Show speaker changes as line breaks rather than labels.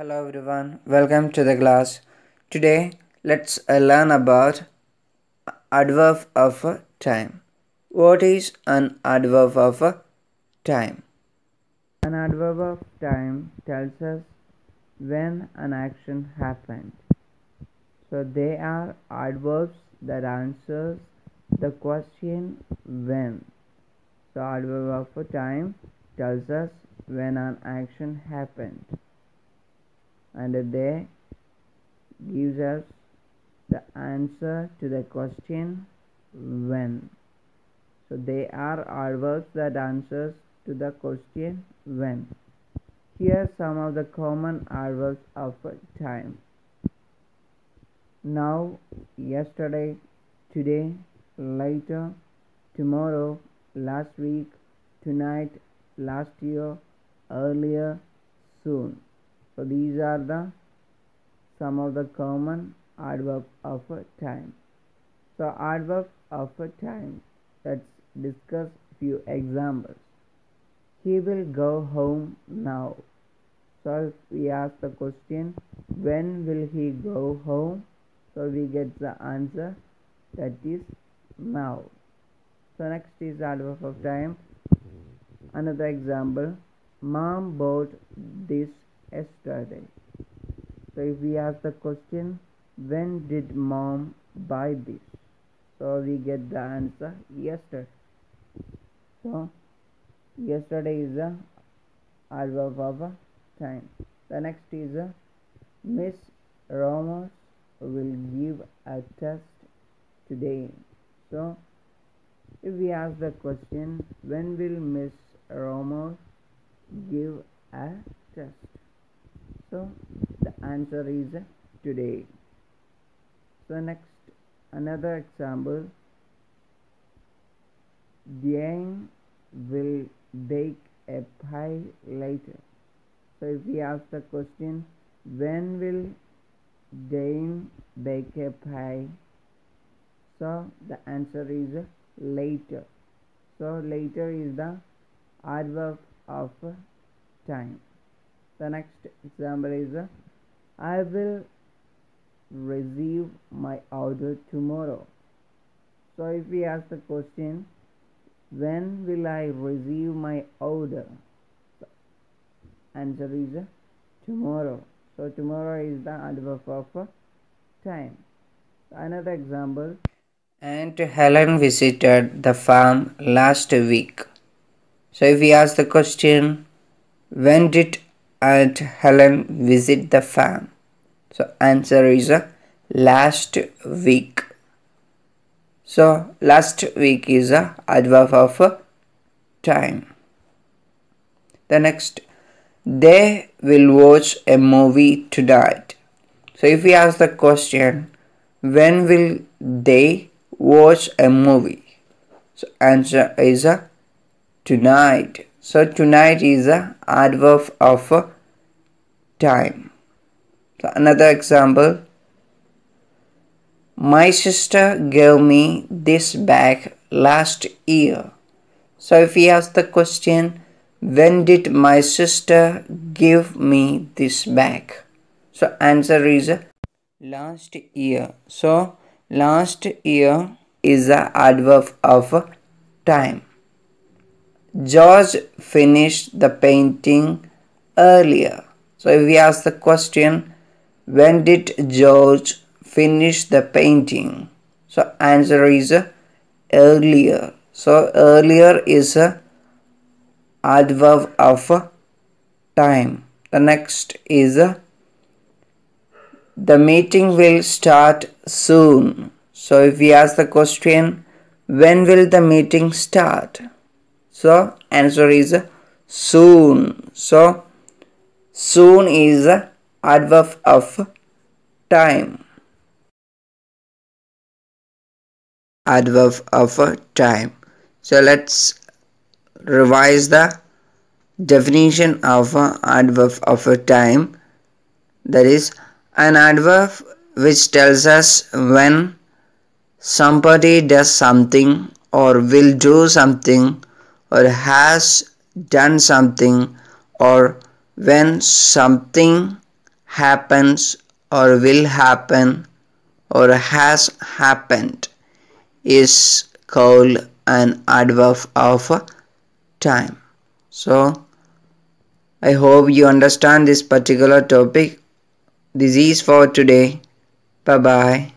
Hello everyone, welcome to the class. Today let's uh, learn about adverb of time. What is an adverb of time? An adverb of time tells us when an action happened. So they are adverbs that answers the question when. So adverb of time tells us when an action happened and they gives us the answer to the question when. So they are adverbs that answers to the question when. Here are some of the common adverbs of time. Now yesterday today later tomorrow last week tonight last year earlier soon so these are the some of the common adverbs of time. So adverbs of time. Let's discuss few examples. He will go home now. So if we ask the question, when will he go home? So we get the answer that is now. So next is adverb of time. Another example, mom bought this yesterday. So if we ask the question, when did mom buy this? So we get the answer yesterday. So yesterday is a adverb of time. The next is a Miss Ramos will give a test today. So if we ask the question, when will Miss Ramos give a test? So the answer is today. So next another example. Diane will bake a pie later so if we ask the question when will Diane bake a pie? So the answer is later. So later is the adverb of time the next example is uh, I will receive my order tomorrow. So if we ask the question when will I receive my order? The answer is uh, tomorrow. So tomorrow is the adverb of time. Another example. Aunt Helen visited the farm last week. So if we ask the question, when did Aunt Helen visit the farm? So answer is uh, last week. So last week is a adverb of uh, time. The next, they will watch a movie tonight. So if we ask the question, when will they watch a movie? So answer is a uh, tonight. So tonight is a adverb of time. So another example. My sister gave me this bag last year. So if we ask the question, when did my sister give me this bag? So answer is last year. So last year is the adverb of time. George finished the painting earlier. So if we ask the question, when did George finish the painting? So answer is earlier. So earlier is a adverb of time. The next is the meeting will start soon. So if we ask the question, when will the meeting start? So answer is soon. So soon is adverb of time. Adverb of time. So let's revise the definition of adverb of time. That is an adverb which tells us when somebody does something or will do something or has done something or when something
happens or will happen or has happened is called an adverb of time. So, I hope you understand this particular topic. This is for today. Bye bye.